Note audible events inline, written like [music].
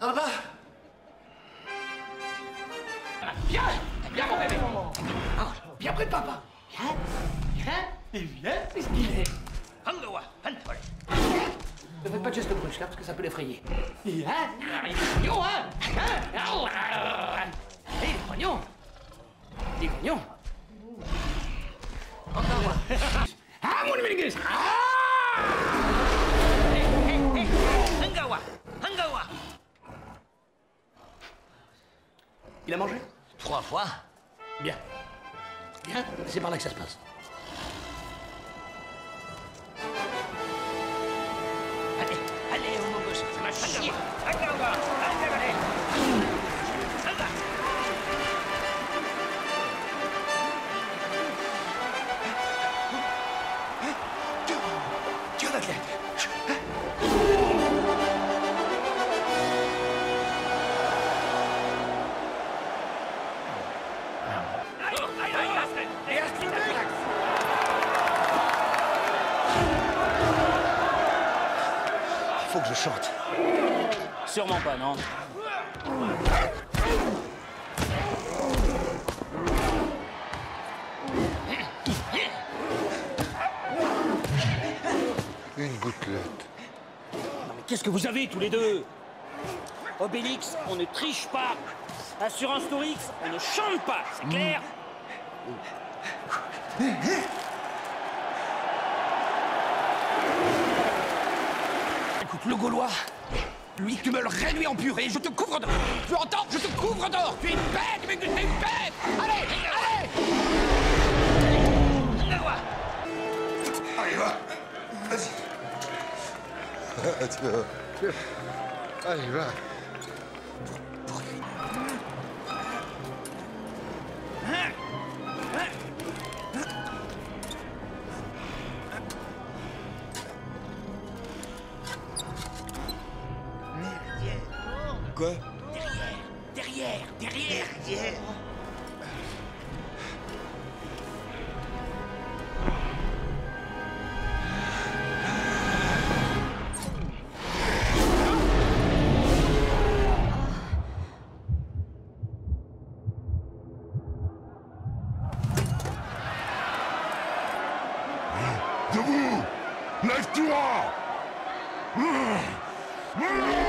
Ah bah Viens Viens mon bébé. Ah, Viens près de papa. Viens. Viens. Et viens. C'est ce qu'il est. Hangawa Hantori Ne faites pas de gestes brusques, hein, parce que ça peut l'effrayer. Viens. Il est grognon, hein Hein Il est grognon Il Ah, mon a mangé? Trois fois Bien. Bien, c'est par là que ça se passe. Allez, allez, mon gosse, ça va chier. Tire la tête. Faut que je chante. Sûrement pas, non gouttelette. Non mais qu'est-ce que vous avez tous les deux? Obélix, on ne triche pas. Assurance Tourix, on ne chante pas, c'est clair Écoute, le Gaulois, lui, tu me le réduis en purée, je te couvre d'or. Tu entends? Je te couvre d'or. Tu es une bête, mais tu es une bête. Allez, va. Quoi? Derrière, derrière, derrière. life to all! [sighs] [sighs] [sighs]